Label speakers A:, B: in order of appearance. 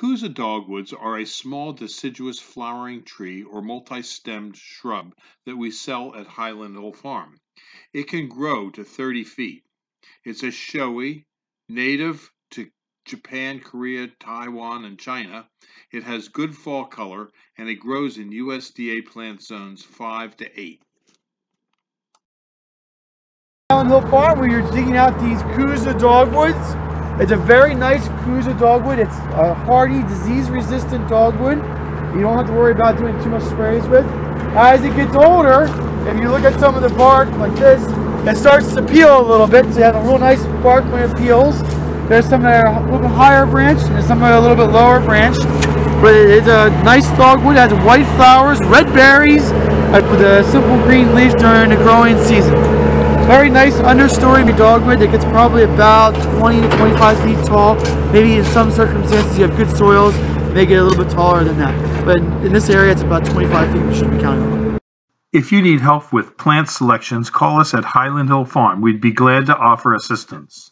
A: Yakuza dogwoods are a small deciduous flowering tree or multi-stemmed shrub that we sell at Highland Hill Farm. It can grow to 30 feet. It's a showy, native to Japan, Korea, Taiwan, and China. It has good fall color and it grows in USDA plant zones 5 to 8.
B: Highland Hill Farm where you're digging out these Kousa dogwoods. It's a very nice Kousa dogwood. It's a hardy, disease-resistant dogwood. You don't have to worry about doing too much sprays with. As it gets older, if you look at some of the bark like this, it starts to peel a little bit. So you have a real nice bark when it peels. There's some that are a little bit higher branch and some that are a little bit lower branch. But it's a nice dogwood. It has white flowers, red berries, with a simple green leaf during the growing season. Very nice understory dogwood that gets probably about 20 to 25 feet tall. Maybe in some circumstances you have good soils, may get a little bit taller than that. But in this area it's about 25 feet we should be counting on.
A: If you need help with plant selections, call us at Highland Hill Farm. We'd be glad to offer assistance.